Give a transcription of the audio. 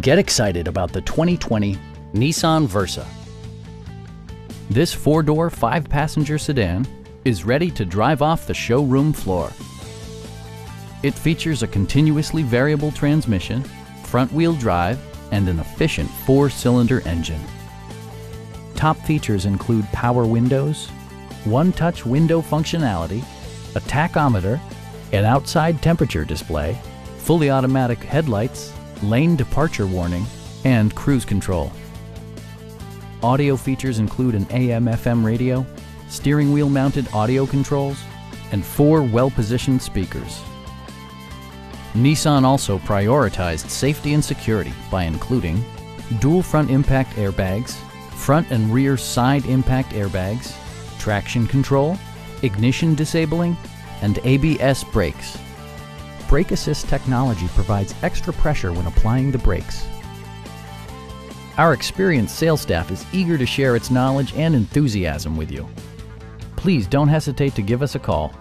Get excited about the 2020 Nissan Versa. This four-door, five-passenger sedan is ready to drive off the showroom floor. It features a continuously variable transmission, front-wheel drive, and an efficient four-cylinder engine. Top features include power windows, one-touch window functionality, a tachometer, an outside temperature display, fully automatic headlights, lane departure warning, and cruise control. Audio features include an AM-FM radio, steering wheel mounted audio controls, and four well-positioned speakers. Nissan also prioritized safety and security by including dual front impact airbags, front and rear side impact airbags, traction control, ignition disabling, and ABS brakes. Brake Assist technology provides extra pressure when applying the brakes. Our experienced sales staff is eager to share its knowledge and enthusiasm with you. Please don't hesitate to give us a call